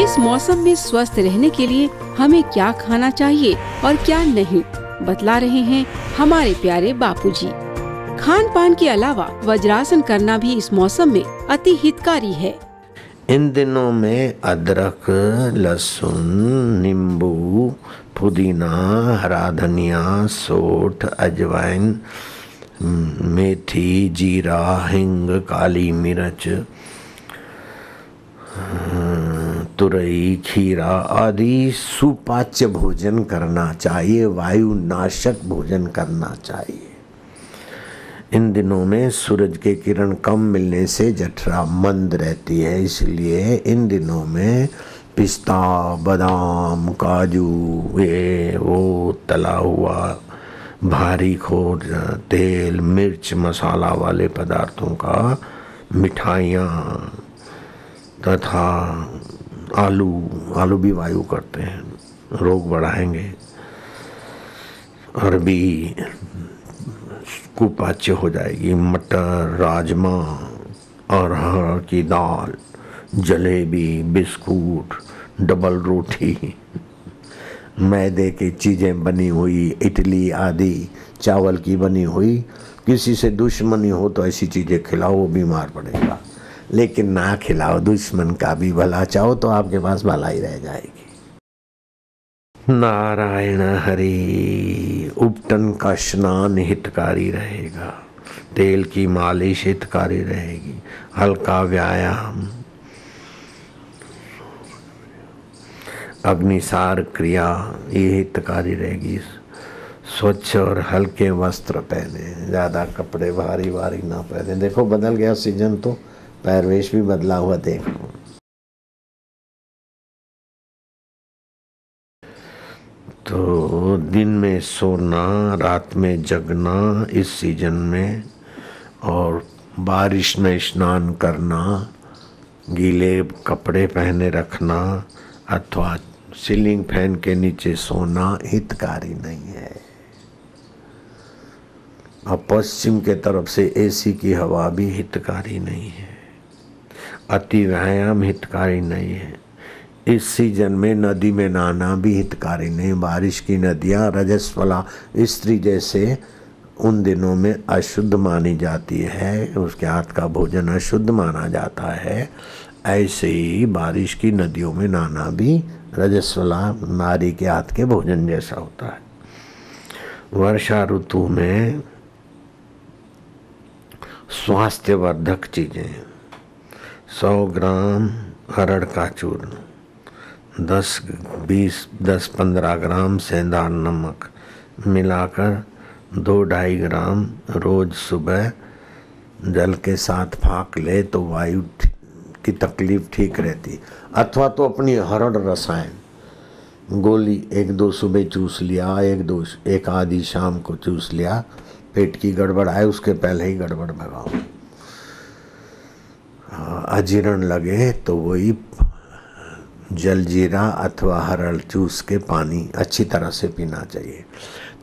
इस मौसम में स्वस्थ रहने के लिए हमें क्या खाना चाहिए और क्या नहीं बतला रहे हैं हमारे प्यारे बापूजी। खान पान के अलावा वज्रासन करना भी इस मौसम में अति हितकारी है इन दिनों में अदरक, लहसुन, नींबू, पुदीना, हरा धनिया, सोठ, अजवाइन, मेथी, जीरा, हिंग, काली मिर्च तुरई, खीरा आदि सुपाच्य भोजन करना चाहिए वायु नाशक भोजन करना चाहिए। इन दिनों में सूरज के किरण कम मिलने से जठरा मंद रहती है, इसलिए इन दिनों में पिस्ता, बादाम, काजू, ये, वो तला हुआ भारी खोर, तेल, मिर्च, मसाला वाले पदार्थों का मिठाइयाँ तथा आलू आलू भी वायु करते हैं। रोग बढ़ाएँगे। अरबी कुपाच्य हो जाएगी। मटर, राजमा, अरहर की दाल, जलेबी, बिस्कुट, डबल रोटी, मैदे की चीज़ें बनी हुई इडली आदि, चावल की बनी हुई। किसी से दुश्मनी हो तो ऐसी चीज़ें खिलाओ, वो बीमार पड़ेगा। लेकिन ना खिलाओ, दुश्मन का भी भला चाहो तो आपके पास भलाई रह जाएगी। नारायण हरि, उपटन का स्नान हितकारी रहेगा, तेल की मालिश हितकारी रहेगी, हल्का व्यायाम। अग्निसार क्रिया, ये हितकारी रहेगी। स्वच्छ और हल्के वस्त्र पहने, ज़्यादा कपड़े भारी भारी ना पहने। देखो, बदल गया सीज़न तो। पैरवेश भी बदला हुआ देखो। तो दिन में सोना, रात में जगना इस सीज़न में, और बारिश में स्नान करना, गीले कपड़े पहने रखना, अथवा सीलिंग फ़ैन के नीचे सोना हितकारी नहीं है। और पश्चिम के तरफ़ से एसी की हवा भी हितकारी नहीं है। अति व्यायाम हितकारी नहीं है। इस सीज़न में नदी में नहाना भी हितकारी नहीं। बारिश की नदियाँ रजस्वला स्त्री जैसे उन दिनों में अशुद्ध मानी जाती है। उसके हाथ का भोजन अशुद्ध माना जाता है। ऐसे ही बारिश की नदियों में नहाना भी रजस्वला नारी के हाथ के भोजन जैसा होता है। वर्षा ऋतु में स्वास्थ्यवर्धक चीज़ें सौ ग्राम हरड़ का चूर्ण, दस, बीस, दस, पंद्रह ग्राम सेंधा नमक मिलाकर दो ढाई ग्राम रोज सुबह जल के साथ फाँक ले तो वायु की तकलीफ़ ठीक रहती। अथवा तो अपनी हरड़ रसायन गोली एक दो सुबह चूस लिया, एक दो, एक आधी शाम को चूस लिया, पेट की गड़बड़ आए, उसके पहले ही गड़बड़ भगाओ। अजीर्ण लगे तो वही जलजीरा अथवा हरड़ चूस के पानी अच्छी तरह से पीना चाहिए।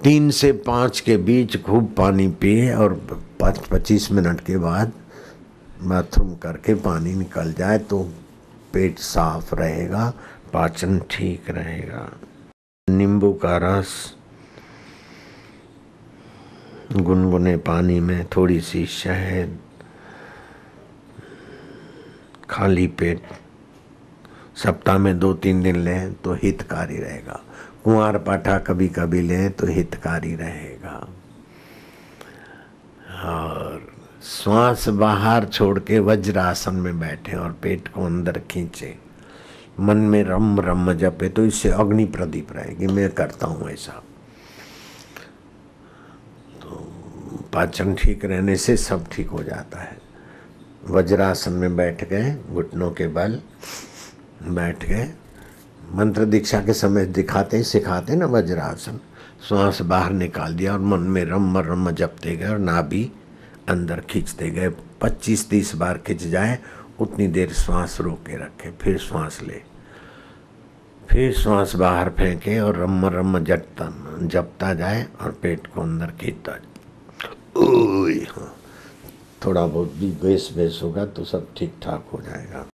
तीन से पाँच के बीच खूब पानी पिए और पाँच, पच्चीस मिनट के बाद बाथरूम करके पानी निकल जाए तो पेट साफ़ रहेगा, पाचन ठीक रहेगा। नींबू का रस गुनगुने पानी में थोड़ी सी शहद खाली पेट सप्ताह में दो तीन दिन लें तो हितकारी रहेगा। कुंवार पाठा कभी कभी लें तो हितकारी रहेगा। और श्वास बाहर छोड़ के वज्रासन में बैठे और पेट को अंदर खींचे। मन में रम रम जपे तो इससे अग्नि प्रदीप रहेगी। मैं करता हूँ ऐसा। तो पाचन ठीक रहने से सब ठीक हो जाता है। वज्रासन में बैठ गए, घुटनों के बल बैठ गए। मंत्र दीक्षा के समय दिखाते सिखाते ना वज्रासन। श्वास बाहर निकाल दिया और मन में रम रम जपते गए और नाभि अंदर खींचते गए। पच्चीस तीस बार खिंच जाए, उतनी देर श्वास रोक के रखे, फिर श्वास ले। फिर श्वास बाहर फेंके और रम रम जपता जपता जाए और पेट को अंदर खींचता जाए। हाँ। थोड़ा बहुत भी बेस बेस होगा तो सब ठीक ठाक हो जाएगा।